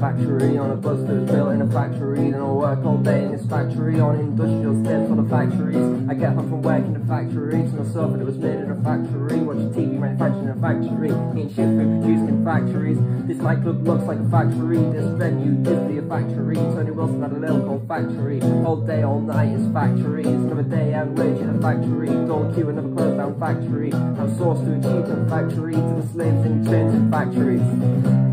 factory, on a bus that built in a factory. Then I work all day in this factory, on industrial steps on the factories. I get home from work in the factory, to myself that it was made in a factory. Watching TV manufactured in a factory, eating shit food produced in factories. This nightclub looks like a factory, this venue is be a factory. Tony Wilson had a little called factory. All day, all night is factories. Another day out wage in a factory. Don't queue another closed down factory. I'm sourced to a cheap factory to the slaves in chains in factories.